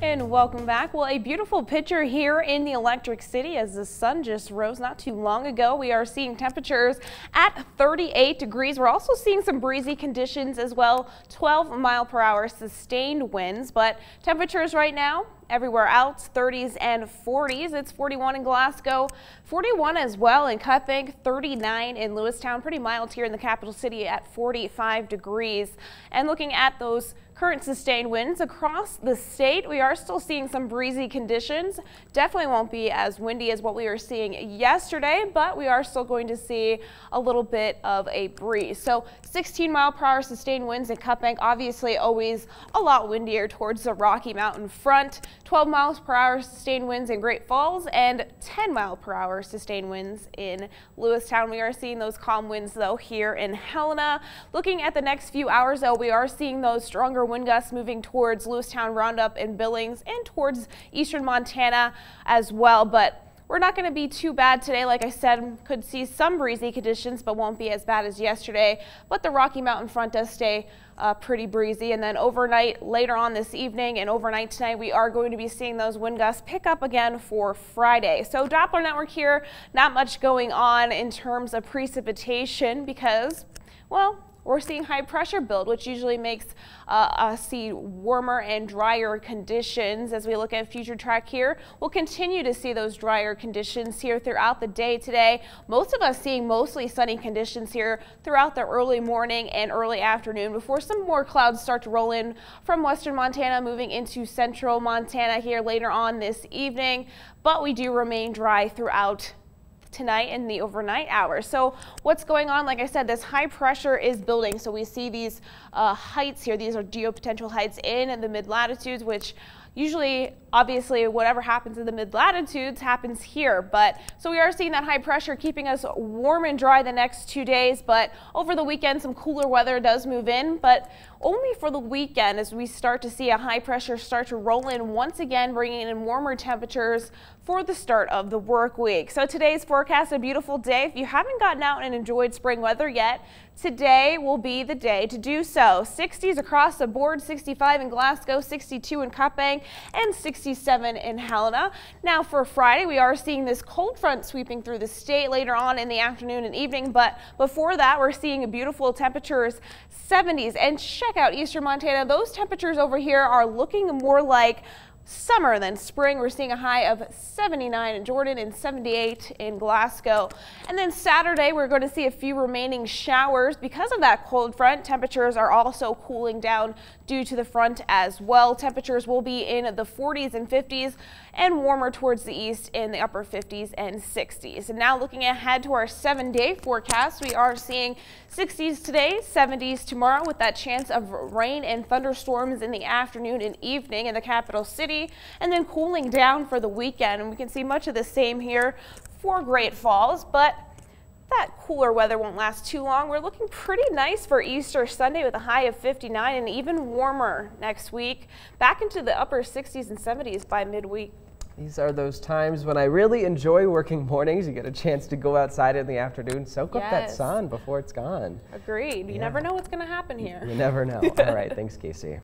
And welcome back. Well, a beautiful picture here in the Electric City as the sun just rose not too long ago. We are seeing temperatures at 38 degrees. We're also seeing some breezy conditions as well, 12 mile per hour sustained winds, but temperatures right now everywhere else 30s and 40s it's 41 in Glasgow 41 as well in Cut Bank 39 in Lewistown pretty mild here in the capital city at 45 degrees. And looking at those current sustained winds across the state we are still seeing some breezy conditions. Definitely won't be as windy as what we were seeing yesterday but we are still going to see a little bit of a breeze. So 16 mile per hour sustained winds in Cut Bank obviously always a lot windier towards the Rocky Mountain front 12 miles per hour sustained winds in Great Falls and 10 mile per hour sustained winds in Lewistown. We are seeing those calm winds though here in Helena. Looking at the next few hours though, we are seeing those stronger wind gusts moving towards Lewistown, Roundup and Billings and towards eastern Montana as well. But we're not going to be too bad today. Like I said, could see some breezy conditions, but won't be as bad as yesterday. But the Rocky Mountain front does stay uh, pretty breezy. And then overnight, later on this evening and overnight tonight, we are going to be seeing those wind gusts pick up again for Friday. So Doppler network here, not much going on in terms of precipitation because, well, we're seeing high pressure build, which usually makes uh, us see warmer and drier conditions. As we look at future track here, we'll continue to see those drier conditions here throughout the day today. Most of us seeing mostly sunny conditions here throughout the early morning and early afternoon before some more clouds start to roll in from western Montana moving into central Montana here later on this evening. But we do remain dry throughout tonight in the overnight hours. So what's going on? Like I said, this high pressure is building. So we see these uh, heights here. These are geopotential heights in the mid latitudes, which usually obviously whatever happens in the mid latitudes happens here but so we are seeing that high pressure keeping us warm and dry the next two days but over the weekend some cooler weather does move in but only for the weekend as we start to see a high pressure start to roll in once again bringing in warmer temperatures for the start of the work week. So today's forecast a beautiful day. If you haven't gotten out and enjoyed spring weather yet, today will be the day to do so. 60s across the board, 65 in Glasgow, 62 in Bank, and 67 in Helena. Now for Friday, we are seeing this cold front sweeping through the state later on in the afternoon and evening, but before that, we're seeing beautiful temperatures 70s. And check out eastern Montana. Those temperatures over here are looking more like summer than spring. We're seeing a high of 79 in Jordan and 78 in Glasgow. And then Saturday, we're going to see a few remaining showers. Because of that cold front, temperatures are also cooling down due to the front as well. Temperatures will be in the 40s and 50s and warmer towards the east in the upper 50s and 60s. And now looking ahead to our seven day forecast, we are seeing 60s today, 70s tomorrow with that chance of rain and thunderstorms in the afternoon and evening in the capital city and then cooling down for the weekend. And we can see much of the same here for Great Falls, but that cooler weather won't last too long. We're looking pretty nice for Easter Sunday with a high of 59 and even warmer next week, back into the upper 60s and 70s by midweek. These are those times when I really enjoy working mornings. You get a chance to go outside in the afternoon, soak yes. up that sun before it's gone. Agreed. You yeah. never know what's going to happen here. You never know. All right. Thanks, Casey.